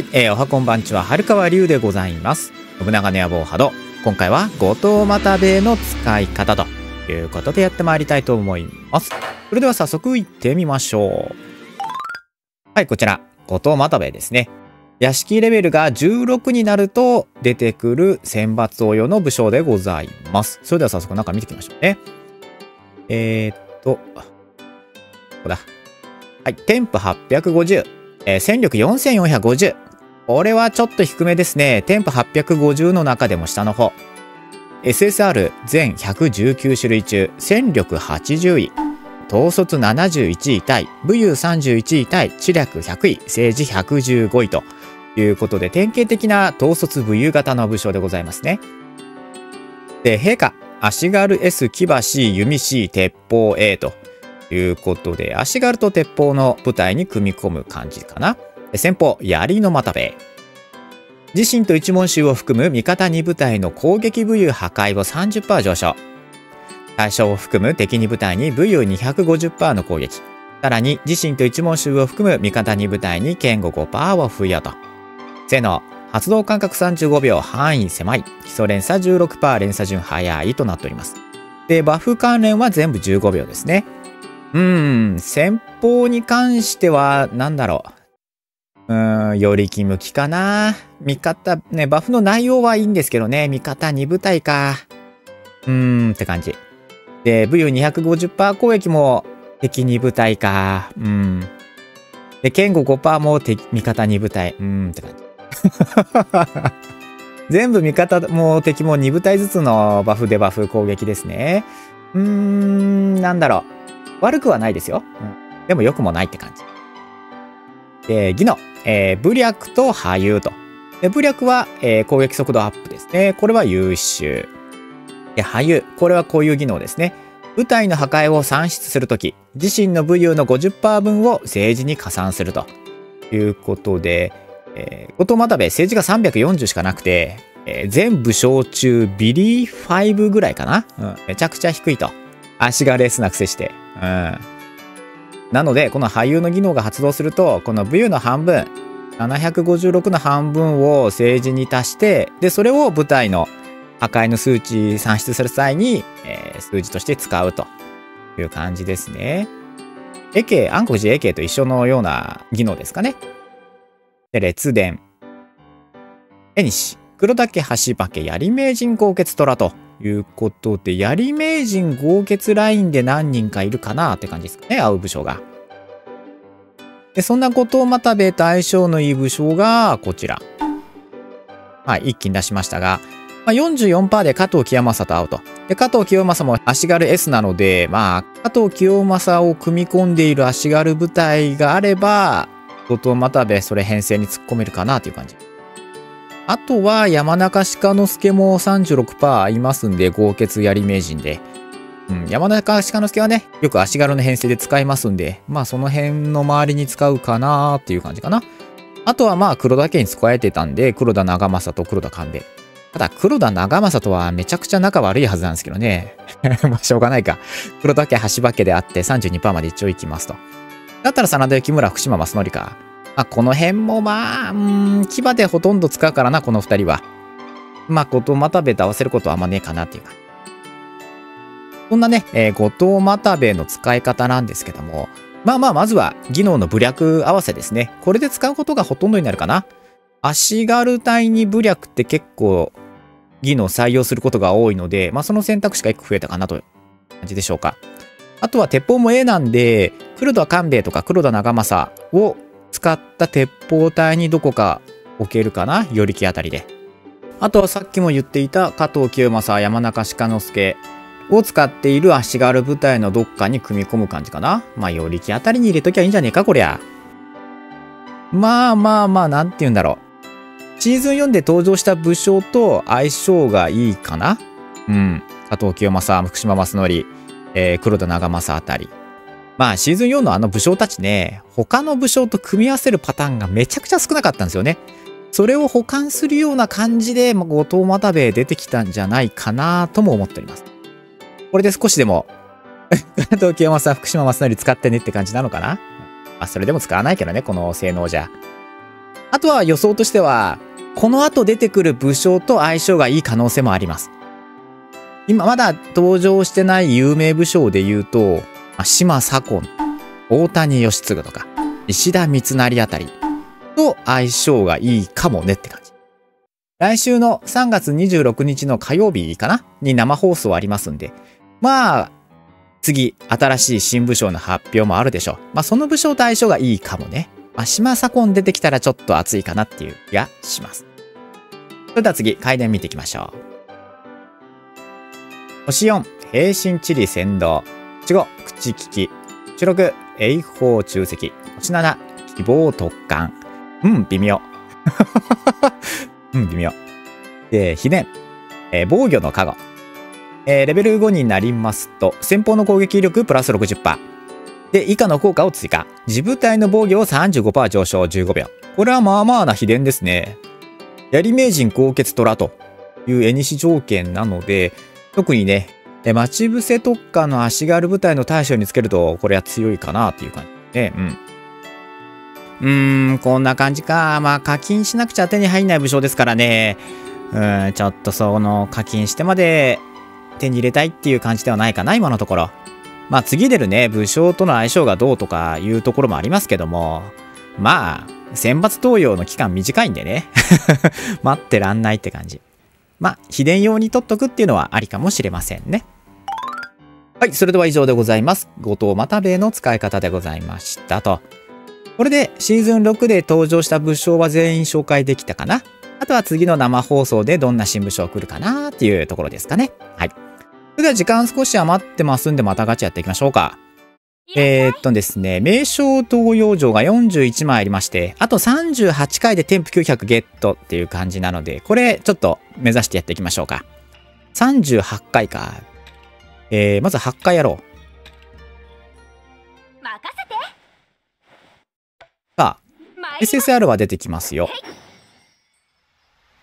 はい、えー、おはこんばんちは、春川龍でございます。信長の野望波動。今回は、後藤又兵衛の使い方ということでやってまいりたいと思います。それでは早速行ってみましょう。はい、こちら、後藤又兵衛ですね。屋敷レベルが16になると出てくる選抜応用の武将でございます。それでは早速中見ていきましょうね。えー、っと、ここだ。はい、添付850。えー戦力4450。これはちょっと低めですね。添付850の中でも下の方。SSR 全119種類中、戦力80位。統率71位対、武勇31位対、知略100位、政治115位ということで、典型的な統率武勇型の武将でございますね。で、陛下、足軽 S、騎馬 C、弓 C、鉄砲 A ということで、足軽と鉄砲の部隊に組み込む感じかな。先方、槍の又兵衛。自身と一門衆を含む味方2部隊の攻撃武勇破壊を30%上昇。対象を含む敵2部隊に武勇250%の攻撃。さらに自身と一門衆を含む味方2部隊に剣護5%を付与と。性能、発動間隔35秒、範囲狭い。基礎連鎖16%、連鎖順早いとなっております。で、バフ関連は全部15秒ですね。うーん、先方に関しては、なんだろう。うん、より気向きかな。味方、ね、バフの内容はいいんですけどね、味方2部隊か。うーんって感じ。で、武勇250%攻撃も敵2部隊か。うん。で、剣護5%も敵味方2部隊。うーんって感じ。全部味方も敵も2部隊ずつのバフデバフ攻撃ですね。うーん、なんだろう。悪くはないですよ。うん、でも良くもないって感じ。で、技能。えー、武略と波勇と。で武略は、えー攻撃速度アップですね。これは優秀。で、波勇。これはこういう技能ですね。部隊の破壊を算出するとき、自身の武勇の50%分を政治に加算するということで、えー、後藤又兵衛政治が340しかなくて、えー全武将中ビリー5ぐらいかな、うん、めちゃくちゃ低いと。足がレースなくせして。うん。なので、この俳優の技能が発動すると、この武勇の半分、756の半分を政治に足して、で、それを部隊の破壊の数値算出する際に、えー数字として使うという感じですね。エケ、暗黒寺エケと一緒のような技能ですかね。で、列伝。絵西、黒岳橋化槍名人豪傑虎ということで、槍名人豪傑ラインで何人かいるかなって感じですかね、会う武将が。で、そんな後藤又兵衛と相性のいい武将がこちら。はい、一気に出しましたが、まあ、44%で加藤清正と会うと。で、加藤清正も足軽 S なので、まあ、加藤清正を組み込んでいる足軽部隊があれば、後藤又兵衛それ編成に突っ込めるかなという感じ。あとは山中鹿之助も36%いますんで、豪傑槍名人で。うん、山中鹿之助はね、よく足軽の編成で使いますんで、まあその辺の周りに使うかなーっていう感じかな。あとはまあ黒田家に使えてたんで、黒田長政と黒田官兵衛。ただ黒田長政とはめちゃくちゃ仲悪いはずなんですけどね。まあしょうがないか。黒田家橋場家であって32%まで一応行きますと。だったら真田幸村福島正則か。まあ、この辺もまあ、うーん、牙でほとんど使うからな、この二人は。まあ、後藤又兵衛と合わせることはあんまねえかなっていうか。そんなね、えー後藤又兵衛の使い方なんですけども、まあまあ、まずは技能の武略合わせですね。これで使うことがほとんどになるかな。足軽隊に武略って結構技能採用することが多いので、まあその選択肢が1個増えたかなという感じでしょうか。あとは鉄砲も A なんで、黒田官兵衛とか黒田長政を使った鉄砲隊にどこか置けるかな？寄り木あたりで。あとはさっきも言っていた加藤清正、山中鹿之助を使っている足軽部隊のどっかに組み込む感じかな。まあ寄り木あたりに入れときゃいいんじゃねえか、こりゃ。まあまあまあ、なんて言うんだろう。シーズン4で登場した武将と相性がいいかな？うん。加藤清正、福島正則、えー黒田長政あたり。まあシーズン4のあの武将たちね、他の武将と組み合わせるパターンがめちゃくちゃ少なかったんですよね。それを補完するような感じで、まあ、後藤又兵衛出てきたんじゃないかなとも思っております。これで少しでも、加藤清正、福島正則使ってねって感じなのかな？まあそれでも使わないけどね、この性能じゃ。あとは予想としては、この後出てくる武将と相性がいい可能性もあります。今まだ登場してない有名武将で言うと、島左近、大谷義継とか、石田三成あたりと相性がいいかもねって感じ。来週の3月26日の火曜日かな？に生放送ありますんで、まあ、次、新しい新武将の発表もあるでしょう。まあ、その武将と相性がいいかもね。まあ、島左近出てきたらちょっと熱いかなっていう気がします。それでは次、回伝見ていきましょう。星4、平身地理先導。星5、口利き。星6、栄宝中石。星7、希望特感。うん、微妙。うん、微妙。で、秘伝。えー、防御の加護。えー、レベル5になりますと、先方の攻撃力プラス60%。で、以下の効果を追加。自部隊の防御を35%上昇15秒。これはまあまあな秘伝ですね。槍名人高血虎という絵西条件なので、特にね、待ち伏せ特化の足軽部隊の大将につけると、これは強いかなっていう感じで、うん。うーん、こんな感じか。まあ、課金しなくちゃ手に入んない武将ですからね。うん、ちょっとその課金してまで手に入れたいっていう感じではないかな、今のところ。まあ、次出るね、武将との相性がどうとかいうところもありますけども、まあ、選抜投与の期間短いんでね。待ってらんないって感じ。まあ、秘伝用に取っとくっていうのはありかもしれませんね。はい、それでは以上でございます。後藤又兵衛の使い方でございましたと。これでシーズン6で登場した武将は全員紹介できたかな？あとは次の生放送でどんな新武将来るかなっていうところですかね。はい。それでは時間少し余ってますんでまたガチャやっていきましょうか。えー、っとですね、名称東洋城が41枚ありまして、あと38回で添付900ゲットっていう感じなので、これちょっと目指してやっていきましょうか。38回か。えー、まず8回やろう。さあ、SSR は出てきますよ。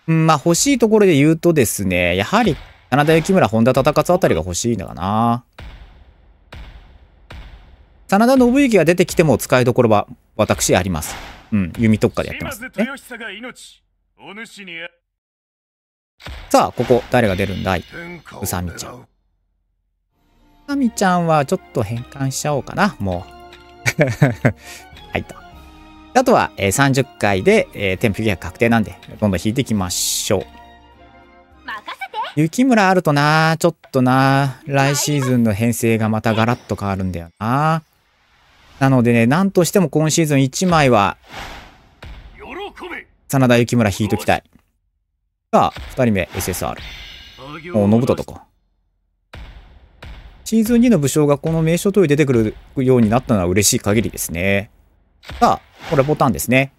うん、まあ欲しいところで言うとですね、やはり、真田幸村、本田忠勝あたりが欲しいんだかな。真田信之が出てきても使いどころは私あります。うん、弓特化でやってます、ね。さあ、ここ、誰が出るんだい？うさみちゃん。うさみちゃんはちょっと変換しちゃおうかな、もう。はいと。あとは、えー、30回で、えー、添付が確定なんで、どんどん引いていきましょう。雪村あるとな、ちょっとな、来シーズンの編成がまたガラッと変わるんだよな。なのでね、なんとしても今シーズン1枚は、真田幸村引いときたい。さあ、2人目、SSR。お、信人とか。シーズン2の武将がこの名称通り出てくるようになったのは嬉しい限りですね。さあ、これボタンですね。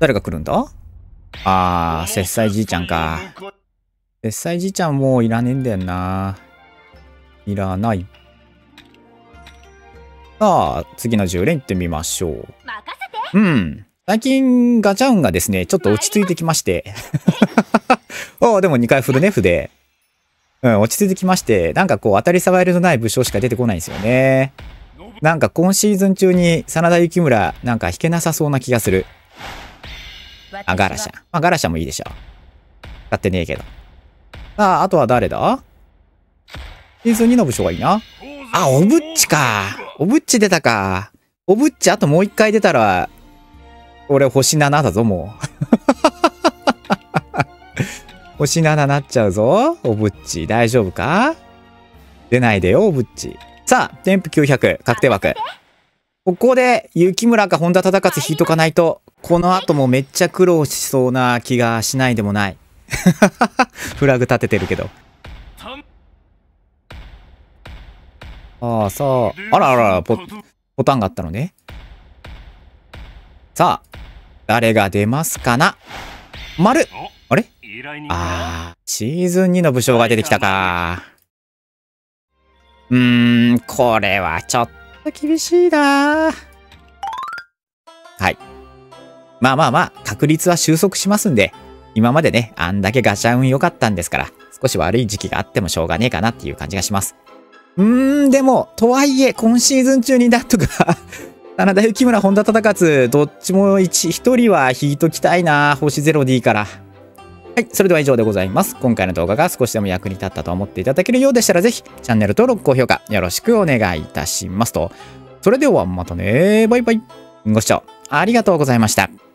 誰が来るんだ？あー、切妻じいちゃんか。切妻じいちゃんもういらねえんだよな。いらない。さあ、次の10連行ってみましょう。うん。最近ガチャ運がですね、ちょっと落ち着いてきまして。ああ、でも2回振るね、筆。うん、落ち着いてきまして、なんかこう当たり障りのない武将しか出てこないんですよね。なんか今シーズン中に真田幸村なんか引けなさそうな気がする。あ、ガラシャ。まあ、ガラシャもいいでしょ。使ってねえけど。さあ、あとは誰だ？シーズン2の武将がいいな。あ、おぶっちか。おぶっち出たか。おぶっちあともう一回出たら、俺星7だぞ、もう。星7なっちゃうぞ。おぶっち。大丈夫か？出ないでよ、おぶっち。さあ、添付900、確定枠。ここで、雪村か本田忠勝引いとかないと、この後もめっちゃ苦労しそうな気がしないでもない。フラグ立ててるけど。ああ、さあ、あらあらポ、ボタンがあったのね。さあ、誰が出ますかな？丸ああ、シーズン2の武将が出てきたか。うーん、これはちょっと厳しいなはい。まあまあまあ、確率は収束しますんで、今までね、あんだけガチャ運良かったんですから、少し悪い時期があってもしょうがねえかなっていう感じがします。うーん、でも、とはいえ、今シーズン中になんとか 真田幸村、本田忠勝、どっちも1、1人は引いときたいな。星 0D から。はい、それでは以上でございます。今回の動画が少しでも役に立ったと思っていただけるようでしたら、ぜひチャンネル登録、高評価よろしくお願いいたしますと。それではまたね。バイバイ。ご視聴ありがとうございました。